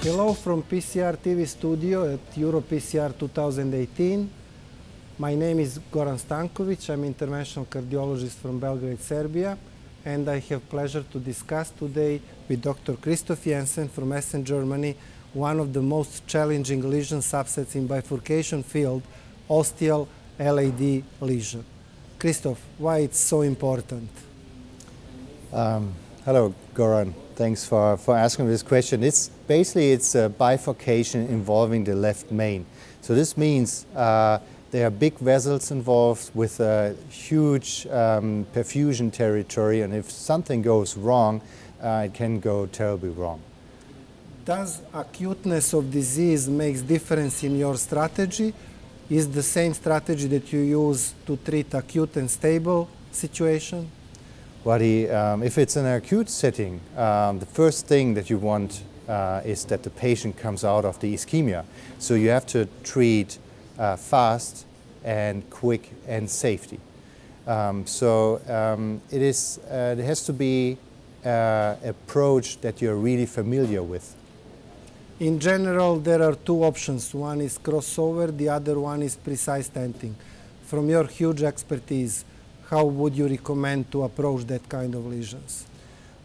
Hello from PCR TV studio at EuroPCR 2018. My name is Goran Stankovic. I'm interventional cardiologist from Belgrade, Serbia, and I have pleasure to discuss today with Dr. Christoph Jensen from Essen, Germany, one of the most challenging lesion subsets in bifurcation field, ostial LAD lesion. Christoph, why it's so important? Um, hello, Goran. Thanks for, for asking this question. It's basically it's a bifurcation involving the left main. So this means uh, there are big vessels involved with a huge um, perfusion territory, and if something goes wrong, uh, it can go terribly wrong. Does acuteness of disease makes difference in your strategy? Is the same strategy that you use to treat acute and stable situation? Well, the, um, if it's an acute setting, um, the first thing that you want uh, is that the patient comes out of the ischemia. So you have to treat uh, fast and quick and safety. Um, so um, it is, uh, it has to be uh, approach that you're really familiar with. In general, there are two options. One is crossover, the other one is precise stenting. From your huge expertise, how would you recommend to approach that kind of lesions?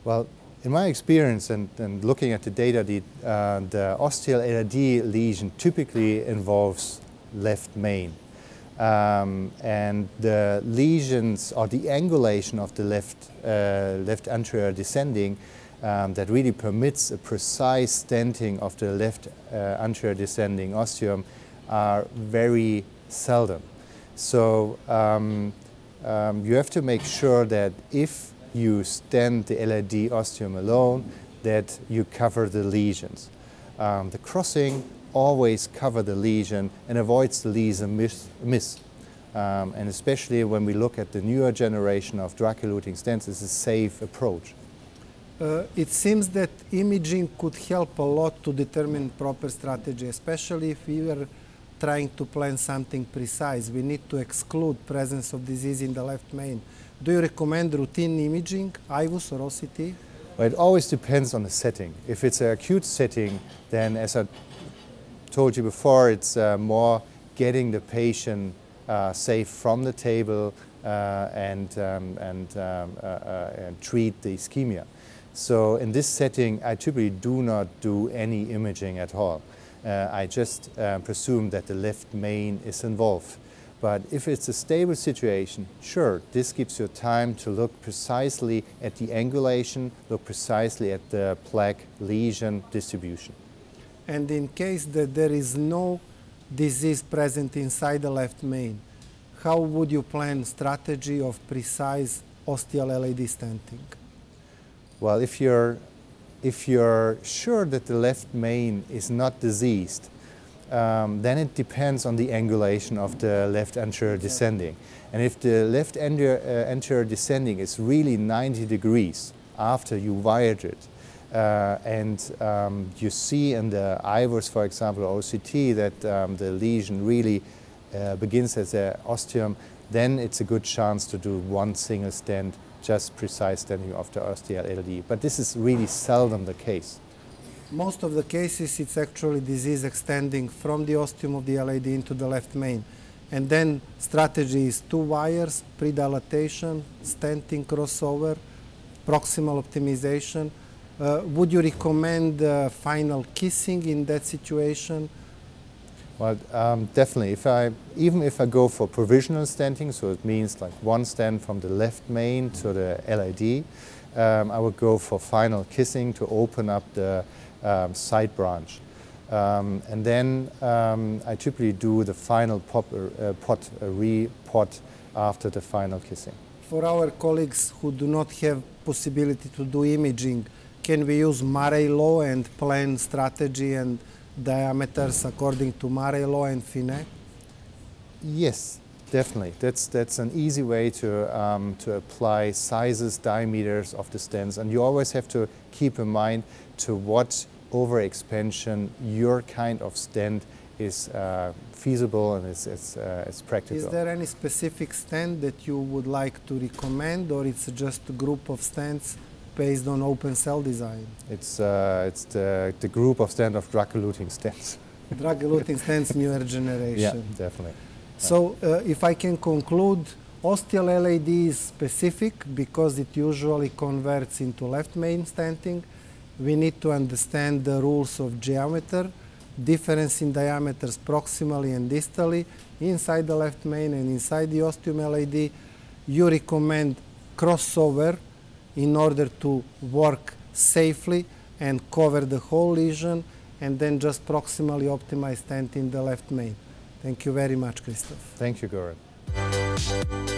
Well, in my experience and, and looking at the data, the, uh, the ostial LAD lesion typically involves left main. Um, and the lesions or the angulation of the left, uh, left anterior descending um, that really permits a precise stenting of the left uh, anterior descending ostium are very seldom. So um, um, you have to make sure that if you stent the LAD ostium alone, that you cover the lesions. Um, the crossing always cover the lesion and avoids the lesion miss. miss. Um, and especially when we look at the newer generation of drug-eluting stents, it's a safe approach. Uh, it seems that imaging could help a lot to determine proper strategy, especially if we were trying to plan something precise. We need to exclude presence of disease in the left main. Do you recommend routine imaging, IVUS or OCT? Well, it always depends on the setting. If it's an acute setting, then as I told you before, it's uh, more getting the patient uh, safe from the table uh, and, um, and, um, uh, uh, and treat the ischemia. So in this setting, I typically do not do any imaging at all. Uh, I just presume that the left main is involved. But if it's a stable situation, sure, this gives you time to look precisely at the angulation, look precisely at the plaque lesion distribution. And in case that there is no disease present inside the left main, how would you plan strategy of precise ostial LAD stenting? Well, if you're, if you're sure that the left main is not diseased, um, then it depends on the angulation of the left anterior descending. And if the left anterior, uh, anterior descending is really 90 degrees after you wired it, uh, and um, you see in the IVUS, for example, OCT, that um, the lesion really uh, begins as an ostium, then it's a good chance to do one single stent, just precise stenting of the ostial LAD. But this is really seldom the case most of the cases it's actually disease extending from the ostium of the LAD into the left main. And then strategy is two wires, predilatation, stenting crossover, proximal optimization. Uh, would you recommend uh, final kissing in that situation? Well, um, definitely. If I, even if I go for provisional stenting, so it means like one stent from the left main to the LAD, um, I would go for final kissing to open up the um, side branch. Um, and then um, I typically do the final pop, uh, pot, uh, re-pot after the final kissing. For our colleagues who do not have possibility to do imaging, can we use Murray law and plan strategy and diameters according to Murray law and Finet? Yes, definitely. That's, that's an easy way to, um, to apply sizes, diameters of the stents. And you always have to keep in mind to what overexpansion, your kind of stent is uh, feasible and it's, it's, uh, it's practical. Is there any specific stent that you would like to recommend or it's just a group of stents based on open cell design? It's, uh, it's the, the group of stent of drug-eluting stents. Drug-eluting stents newer generation. Yeah, definitely. So uh, if I can conclude, ostial LAD is specific because it usually converts into left main stenting. We need to understand the rules of geometry, difference in diameters proximally and distally, inside the left main and inside the ostium LAD. You recommend crossover in order to work safely and cover the whole lesion and then just proximally optimize stent in the left main. Thank you very much, Christoph. Thank you, Goran.